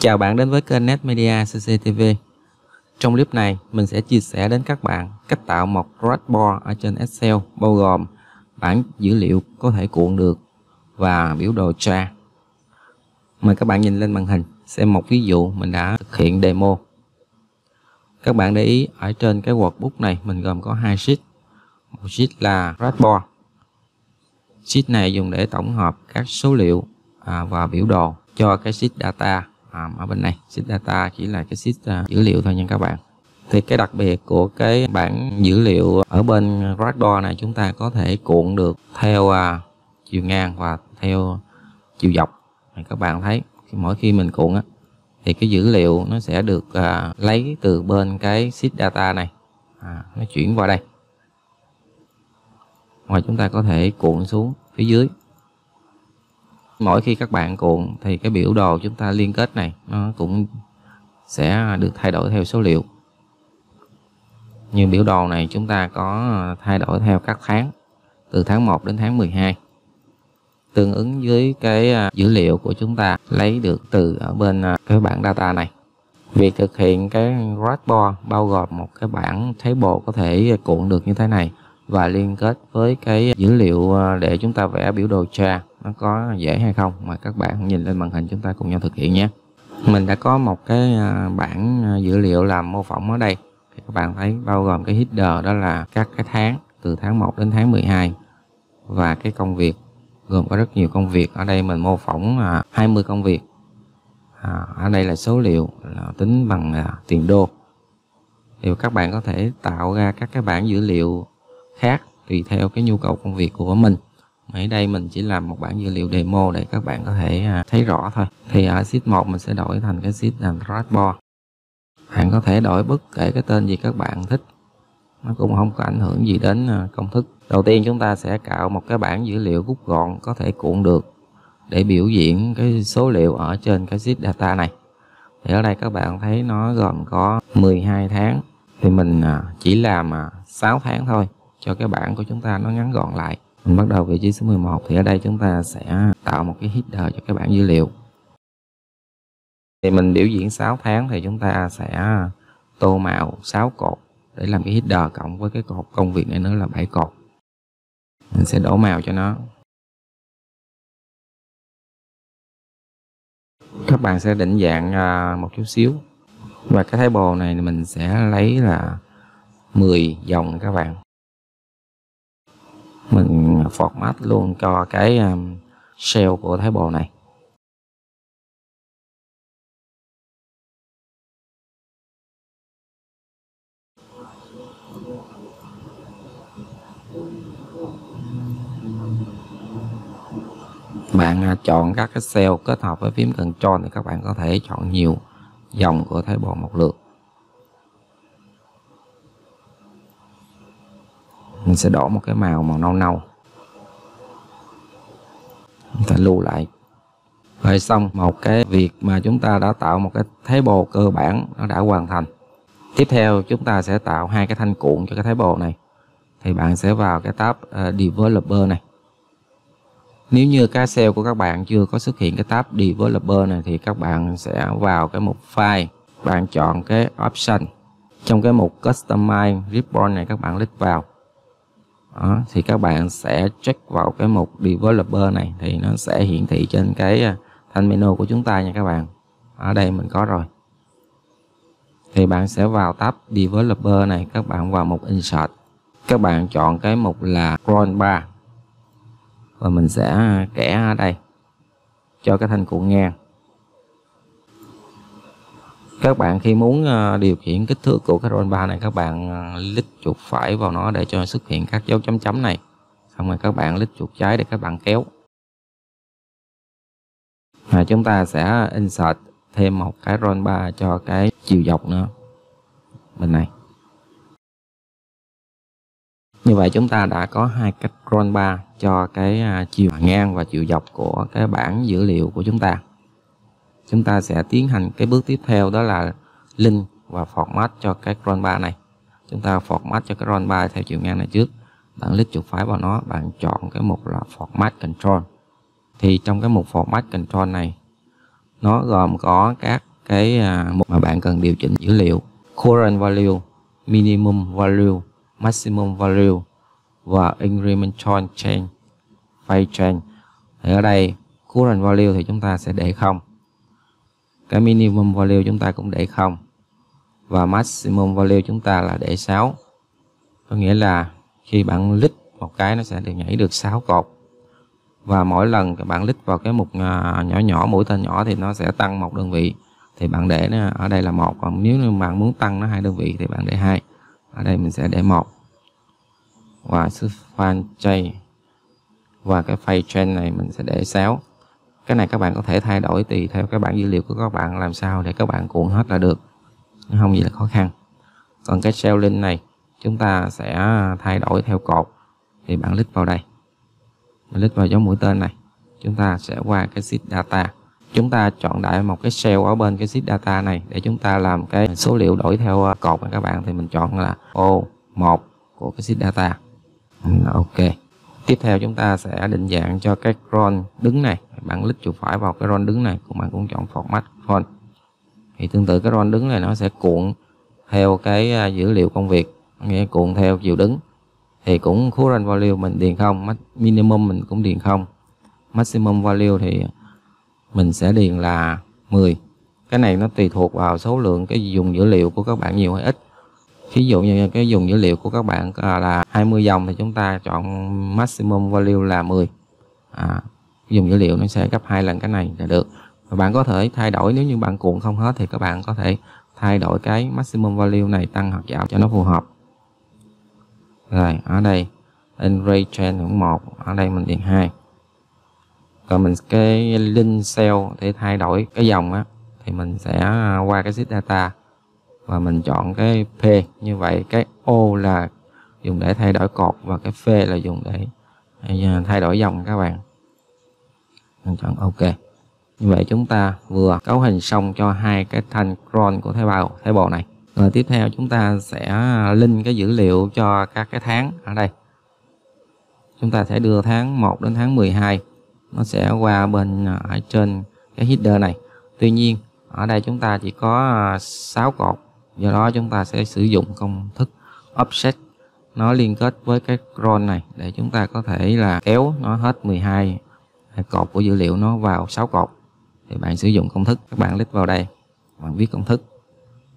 Chào bạn đến với kênh Net Media CCTV. Trong clip này, mình sẽ chia sẻ đến các bạn cách tạo một dashboard ở trên Excel bao gồm bảng dữ liệu có thể cuộn được và biểu đồ tra. Mời các bạn nhìn lên màn hình xem một ví dụ mình đã thực hiện demo. Các bạn để ý ở trên cái workbook này mình gồm có hai sheet. Một sheet là dashboard. Sheet này dùng để tổng hợp các số liệu à, và biểu đồ cho cái sheet data um, ở bên này. Sheet data chỉ là cái sheet uh, à, dữ liệu thôi nha các bạn. Thì cái đặc biệt của cái bảng dữ liệu ở bên Radar này chúng ta có thể cuộn được theo uh, chiều ngang và theo chiều dọc. Này các bạn thấy mỗi khi mình cuộn á thì cái dữ liệu nó sẽ được uh, lấy từ bên cái sheet data này. À, nó chuyển qua đây. Ngoài chúng ta có thể cuộn xuống phía dưới mỗi khi các bạn cuộn thì cái biểu đồ chúng ta liên kết này, nó cũng sẽ được thay đổi theo số liệu. Như biểu đồ này chúng ta có à, thay đổi theo các tháng, từ tháng 1 đến tháng 12 tương ứng với cái à, dữ liệu của chúng ta lấy được từ ở bên à, cái bảng data này. Việc thực hiện cái dashboard bao gồm một cái bảng table có thể cuộn được như thế này và liên kết với cái dữ liệu để chúng ta vẽ biểu đồ chart nó có dễ hay không mà các bạn nhìn lên màn hình chúng ta cùng nhau thực hiện nhé. Mình đã có một cái à, bảng à, dữ liệu làm mô phỏng ở đây. Thì các bạn thấy bao gồm cái header đó là các cái tháng từ tháng 1 đến tháng 12 và cái công việc gồm có rất nhiều công việc. Ở đây mình mô phỏng à, 20 công việc. À, ở đây là số liệu là tính bằng tiền đô. Thì các bạn có thể tạo ra các cái bảng dữ liệu khác tùy theo cái nhu cầu công việc của mình ở đây mình chỉ làm một bản dữ liệu demo để các bạn có thể à, thấy rõ thôi. Thì ở sheet 1 mình sẽ đổi thành cái sheet là dashboard bạn có thể đổi bất kể cái tên gì các bạn thích. Nó cũng không có ảnh hưởng gì đến à, công thức. Đầu tiên chúng ta sẽ tạo một cái bản dữ liệu rút gọn có thể cuộn được để biểu diễn cái số liệu ở trên cái sheet data này. Thì ở đây các bạn thấy nó gồm có 12 tháng. Thì mình à, chỉ làm 6 tháng thôi cho cái bảng của chúng ta nó ngắn gọn lại mình bắt đầu vị trí số 11 thì ở đây chúng ta sẽ tạo một cái header cho các bảng dữ liệu. Thì mình biểu diễn 6 tháng thì chúng ta sẽ tô màu 6 cột để làm cái header cộng với cái cột công việc này nữa là 7 cột. Mình sẽ đổ màu cho nó. Các bạn sẽ định dạng à, một chút xíu. Và cái thái bồ này mình sẽ lấy là 10 dòng các bạn mình format luôn cho cái um, cell shell của thái bồ này. Bạn à, chọn các cái cell kết hợp với phím Ctrl thì các bạn có thể chọn nhiều dòng của thái bồ một lượt. Mình sẽ đổ một cái màu màu nâu nâu. Chúng ta lưu lại. Rồi xong một cái việc mà chúng ta đã tạo một cái thế bồ cơ bản nó đã hoàn thành. Tiếp theo chúng ta sẽ tạo hai cái thanh cuộn cho cái thế bồ này. Thì bạn sẽ vào cái tab uh, developer này. Nếu như cái cell của các bạn chưa có xuất hiện cái tab developer này thì các bạn sẽ vào cái mục file. Bạn chọn cái option. Trong cái mục customize ribbon này các bạn click vào đó, thì các bạn sẽ check vào cái mục developer này thì nó sẽ hiển thị trên cái à, thanh menu của chúng ta nha các bạn. Ở đây mình có rồi. Thì bạn sẽ vào tab developer này các bạn vào mục insert. Các bạn chọn cái mục là scroll bar. Và mình sẽ à, kẻ ở đây cho cái thanh cuộn ngang các bạn khi muốn ờ, điều khiển kích thước của cái roll bar này, các bạn ờ, lít chuột phải vào nó để cho xuất hiện các dấu chấm chấm này. Xong rồi các bạn lít chuột trái để các bạn kéo. Và chúng ta sẽ insert thêm một cái roll bar cho cái chiều dọc nữa. Bên này. Như vậy chúng ta đã có hai cách roll bar cho cái à, chiều ngang và chiều dọc của cái bảng dữ liệu của chúng ta chúng ta sẽ tiến hành cái bước tiếp theo, đó là link và format cho cái cron bar này. Chúng ta format cho cái cron bar theo chiều ngang này trước. Bạn click chuột phải vào nó, bạn chọn cái mục là format control. Thì trong cái mục format control này, nó gồm có các cái à, mục mà bạn cần điều chỉnh dữ liệu. Current value, minimum value, maximum value và incremental change, phase change. Thì ở đây, current value thì chúng ta sẽ để không cái minimum value chúng ta cũng để không. Và maximum value chúng ta là để 6 có nghĩa là khi bạn lít một cái nó sẽ được nhảy được 6 cột. Và mỗi lần các bạn lít vào cái mục à, nhỏ nhỏ, mũi tên nhỏ thì nó sẽ tăng một đơn vị. Thì bạn để nó ở đây là một. Còn nếu như bạn muốn tăng nó hai đơn vị thì bạn để hai. Ở đây mình sẽ để một. Và fan chain và cái file chain này mình sẽ để 6 cái này các bạn có thể thay đổi tùy theo cái bản dữ liệu của các bạn làm sao để các bạn cuộn hết là được. Không gì là khó khăn. Còn cái shell link này, chúng ta sẽ thay đổi theo cột. Thì bạn click vào đây. Mình click vào dấu mũi tên này. Chúng ta sẽ qua cái sheet data. Chúng ta chọn đại một cái cell ở bên cái sheet data này để chúng ta làm cái số liệu đổi theo ờ, cột các bạn. Thì mình chọn là ô 1 của cái sheet data. Ừ, ok tiếp theo chúng ta sẽ định dạng cho cái cron đứng này. Bạn click chuột phải vào cái cron đứng này cũng bạn cũng chọn format font thì tương tự cái cron đứng này nó sẽ cuộn theo cái à, dữ liệu công việc, nghĩa cuộn theo chiều đứng. Thì cũng current value mình điền không minimum mình cũng điền không. Maximum value thì mình sẽ điền là 10 cái này nó tùy thuộc vào số lượng cái dùng dữ liệu của các bạn nhiều hay ít ví dụ như cái dùng dữ liệu của các bạn à, là 20 dòng thì chúng ta chọn maximum value là 10 à, dùng dữ liệu nó sẽ gấp hai lần cái này là được. Và bạn có thể thay đổi nếu như bạn cuộn không hết thì các bạn có thể thay đổi cái maximum value này tăng hoặc giảm cho nó phù hợp. Rồi ở đây in chain hưởng một ở đây mình điền hai. Còn mình cái link cell để thay đổi cái dòng á thì mình sẽ à, qua cái sheet data và mình chọn cái P như vậy. Cái O là dùng để thay đổi cột và cái P là dùng để à, thay đổi dòng các bạn. Mình chọn OK. Như vậy chúng ta vừa cấu hình xong cho hai cái thanh cron của tế bào tế bào này. Rồi tiếp theo chúng ta sẽ link cái dữ liệu cho các cái tháng ở đây. Chúng ta sẽ đưa tháng 1 đến tháng 12 nó sẽ qua bên à, ở trên cái header này. Tuy nhiên, ở đây chúng ta chỉ có à, 6 cột do đó chúng ta sẽ sử dụng công thức offset. Nó liên kết với cái cron này để chúng ta có thể là kéo nó hết 12 cột của dữ liệu nó vào 6 cột. Thì bạn sử dụng công thức các bạn click vào đây bạn viết công thức.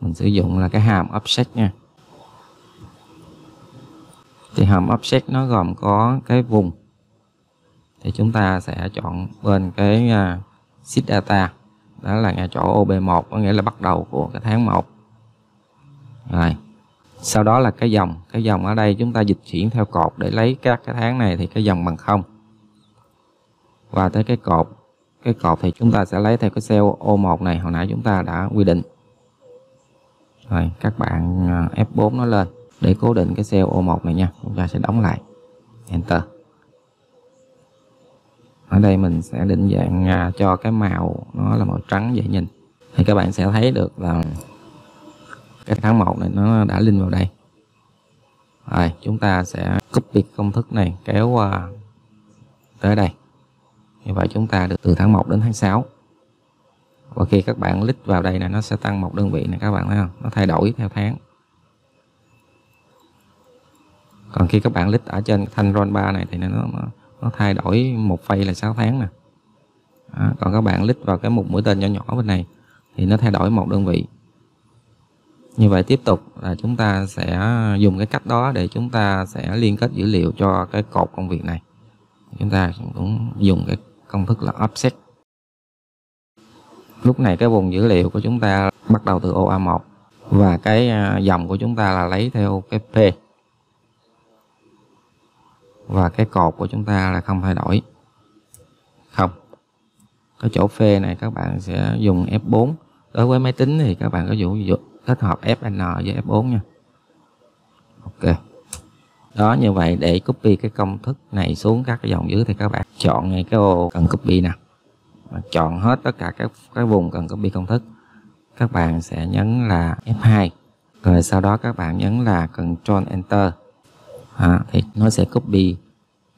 Mình sử dụng là cái hàm offset nha. Thì hàm offset nó gồm có cái vùng. Thì chúng ta sẽ chọn bên cái uh, sheet data. Đó là ngay chỗ OB1 có nghĩa là bắt đầu của cái tháng 1 rồi. Sau đó là cái dòng cái dòng ở đây chúng ta dịch chuyển theo cột để lấy các cái tháng này thì cái dòng bằng không. Và tới cái cột cái cột thì chúng ta sẽ lấy theo cái cell O1 này, hồi nãy chúng ta đã quy định. Rồi, các bạn à, F4 nó lên để cố định cái cell O1 này nha, chúng ta sẽ đóng lại. Enter. Ở đây mình sẽ định dạng à, cho cái màu nó là màu trắng dễ nhìn. Thì các bạn sẽ thấy được là cái tháng 1 này nó đã linh vào đây. Rồi chúng ta sẽ copy công thức này kéo qua tới đây. Như vậy chúng ta được từ tháng 1 đến tháng 6 và khi các bạn click vào đây này nó sẽ tăng một đơn vị này các bạn thấy không? Nó thay đổi theo tháng. Còn khi các bạn click ở trên thanh ron 3 này thì nó, nó nó thay đổi một phay là 6 tháng nè. Đó, còn các bạn click vào cái mục mũi tên nhỏ nhỏ bên này thì nó thay đổi một đơn vị như vậy tiếp tục là chúng ta sẽ dùng cái cách đó để chúng ta sẽ liên kết dữ liệu cho cái cột công việc này. Chúng ta cũng dùng cái công thức là offset. Lúc này cái vùng dữ liệu của chúng ta bắt đầu từ OA1 và cái à, dòng của chúng ta là lấy theo cái P. Và cái cột của chúng ta là không thay đổi. Không. Cái chỗ phê này các bạn sẽ dùng F4 đối với máy tính thì các bạn có dụ kết hợp Fn với F4 nha. Ok. Đó như vậy để copy cái công thức này xuống các cái dòng dưới thì các bạn chọn ngay cái ô cần copy nè. Và chọn hết tất cả các cái vùng cần copy công thức. Các bạn sẽ nhấn là F2 rồi sau đó các bạn nhấn là Ctrl Enter. À, thì nó sẽ copy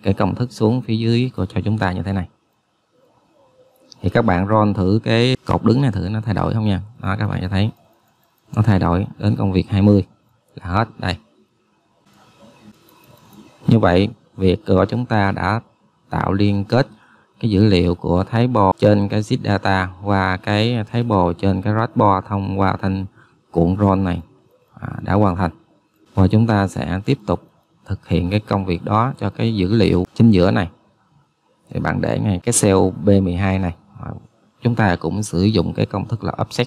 cái công thức xuống phía dưới của cho chúng ta như thế này. Thì các bạn roll thử cái cột đứng này thử nó thay đổi không nha. Đó các bạn sẽ thấy nó thay đổi đến công việc 20 là hết đây. Như vậy việc của chúng ta đã tạo liên kết cái dữ liệu của thái bò trên cái zip data và cái thái bò trên cái dashboard thông qua thanh cuộn roll này à, đã hoàn thành. Và chúng ta sẽ tiếp tục thực hiện cái công việc đó cho cái dữ liệu chính giữa này. Thì bạn để ngay cái cell B12 này. Chúng ta cũng sử dụng cái công thức là offset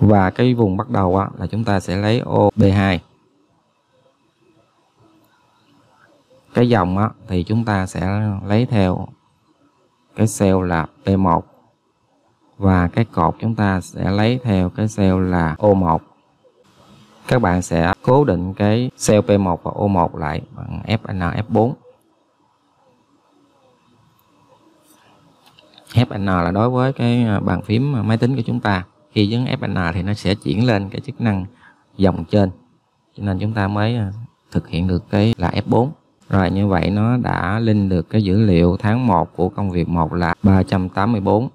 và cái vùng bắt đầu á, là chúng ta sẽ lấy ô B2 cái dòng á, thì chúng ta sẽ lấy theo cái cell là P1 và cái cột chúng ta sẽ lấy theo cái cell là O1 các bạn sẽ cố định cái cell P1 và O1 lại bằng FN F4 FN là đối với cái bàn phím máy tính của chúng ta khi nhấn FNA thì nó sẽ chuyển lên cái chức năng dòng trên. Cho nên chúng ta mới à, thực hiện được cái là F4 rồi như vậy nó đã linh được cái dữ liệu tháng 1 của công việc 1 là 384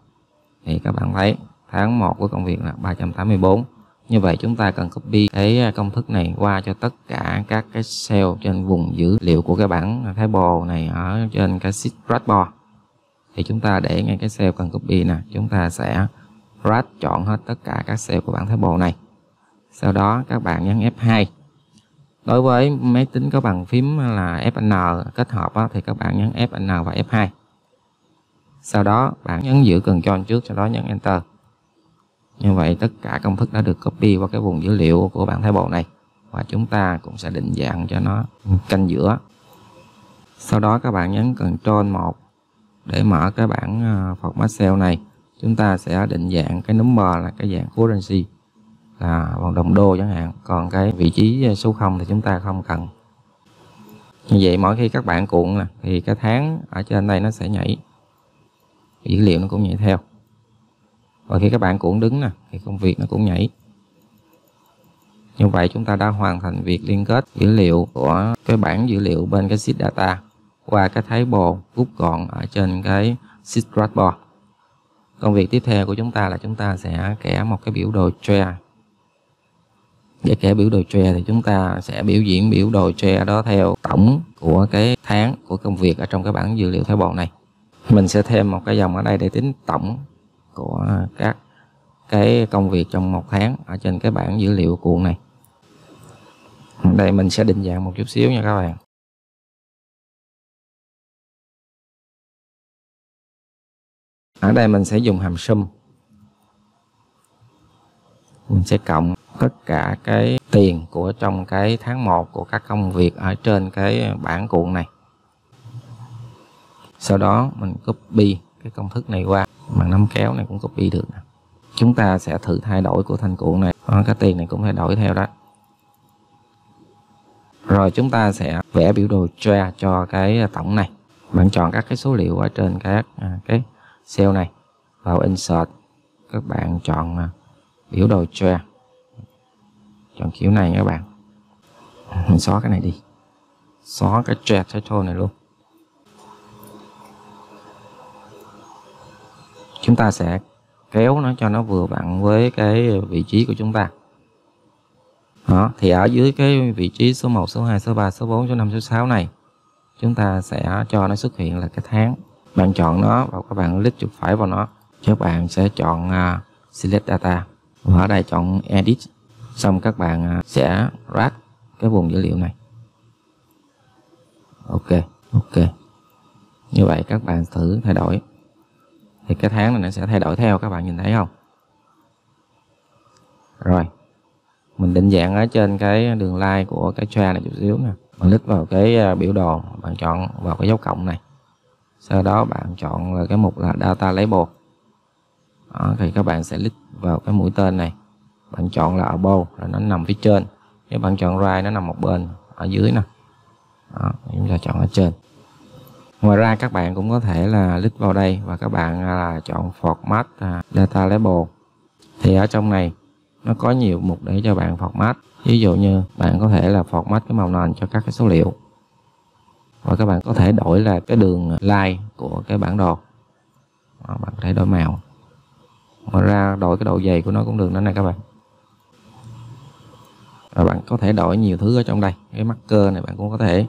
thì các bạn thấy, tháng 1 của công việc là 384 như vậy chúng ta cần copy cái à, công thức này qua cho tất cả các cái cell trên vùng dữ liệu của cái bảng table này ở trên cái sheet dashboard thì chúng ta để ngay cái cell cần copy nè, chúng ta sẽ rát chọn hết tất cả các cell của bảng bộ này. Sau đó các bạn nhấn F2 đối với máy tính có bằng phím là FN kết hợp á, thì các bạn nhấn FN và F2 sau đó bạn nhấn giữ cần cho trước sau đó nhấn Enter. Như vậy tất cả công thức đã được copy qua cái vùng dữ liệu của bảng thái bộ này và chúng ta cũng sẽ định dạng cho nó canh giữa. Sau đó các bạn nhấn Ctrl 1 để mở cái bảng à, format cell này chúng ta sẽ định dạng cái number là cái dạng currency là bằng đồng đô chẳng hạn. Còn cái vị trí à, số 0 thì chúng ta không cần. Như vậy mỗi khi các bạn cuộn nè, thì cái tháng ở trên đây nó sẽ nhảy. Dữ liệu nó cũng nhảy theo. Và khi các bạn cuộn đứng nè, thì công việc nó cũng nhảy. Như vậy chúng ta đã hoàn thành việc liên kết dữ liệu của cái bảng dữ liệu bên cái sheet data qua cái table rút gọn ở trên cái sheet dashboard công việc tiếp theo của chúng ta là chúng ta sẽ kẻ một cái biểu đồ tre. Để kẻ biểu đồ tre thì chúng ta sẽ biểu diễn biểu đồ tre đó theo tổng của cái tháng của công việc ở trong cái bảng dữ liệu theo bộ này. Mình sẽ thêm một cái dòng ở đây để tính tổng của các cái công việc trong một tháng ở trên cái bảng dữ liệu cuộn này. Đây mình sẽ định dạng một chút xíu nha các bạn. Ở đây mình sẽ dùng hàm sum. Mình sẽ cộng tất cả cái tiền của trong cái tháng 1 của các công việc ở trên cái bảng cuộn này. Sau đó mình copy cái công thức này qua bằng nắm kéo này cũng copy được chúng ta sẽ thử thay đổi của thành cuộn này. Ờ, cái tiền này cũng thay đổi theo đó. Rồi chúng ta sẽ vẽ biểu đồ tre cho cái tổng này. Bạn chọn các cái số liệu ở trên các à, cái cell này. Vào insert. Các bạn chọn à, biểu đồ tre. Chọn kiểu này nha các bạn. Mình xóa cái này đi. Xóa cái tre title này luôn. Chúng ta sẽ kéo nó cho nó vừa vặn với cái vị trí của chúng ta. Đó, thì ở dưới cái vị trí số 1, số 2, số 3, số 4, số 5, số 6 này chúng ta sẽ cho nó xuất hiện là cái tháng bạn chọn nó và các bạn click chuột phải vào nó. Các bạn sẽ chọn uh, select data. Và ở đây chọn edit. Xong các bạn uh, sẽ drag cái vùng dữ liệu này. Ok ok. Như vậy các bạn thử thay đổi. Thì cái tháng này nó sẽ thay đổi theo các bạn nhìn thấy không? Rồi. Mình định dạng ở trên cái đường line của cái tra này chút xíu nè mình click vào cái à, biểu đồ bạn chọn vào cái dấu cộng này sau đó bạn chọn là cái mục là data label. Đó, thì các bạn sẽ click vào cái mũi tên này. Bạn chọn là above là nó nằm phía trên. Nếu bạn chọn right nó nằm một bên ở dưới nè. Đó, chúng ta chọn ở trên. Ngoài ra các bạn cũng có thể là click vào đây và các bạn à, là chọn format à, data label. Thì ở trong này nó có nhiều mục để cho bạn format. Ví dụ như bạn có thể là format cái màu nền cho các cái số liệu và các bạn có thể đổi là cái đường line của cái bản đồ. Đó, bạn có thể đổi màu. Ngoài ra đổi cái độ dày của nó cũng được nữa nè các bạn. Và bạn có thể đổi nhiều thứ ở trong đây. Cái marker này bạn cũng có thể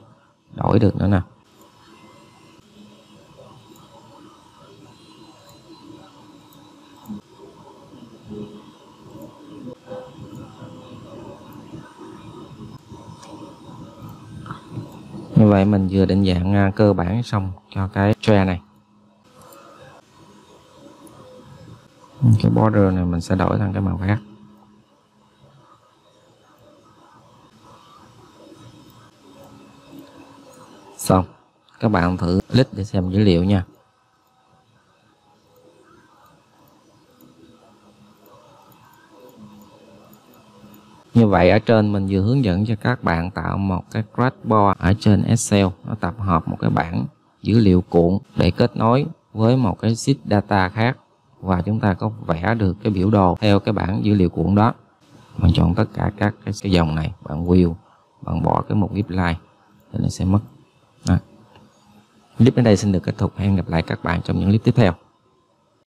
đổi được nữa nè. Như vậy mình vừa định dạng à, cơ bản xong cho cái tre này. Cái border này mình sẽ đổi thành cái màu khác. Xong, các bạn thử click để xem dữ liệu nha. Như vậy ở trên mình vừa hướng dẫn cho các bạn tạo một cái dashboard ở trên Excel. Nó tập hợp một cái bảng dữ liệu cuộn để kết nối với một cái sheet data khác. Và chúng ta có vẽ được cái biểu đồ theo cái bảng dữ liệu cuộn đó. Mình chọn tất cả các cái, cái dòng này. Bạn view bạn bỏ cái mục if line thì nó sẽ mất. Đó. clip đến đây xin được kết thúc. Hẹn gặp lại các bạn trong những clip tiếp theo.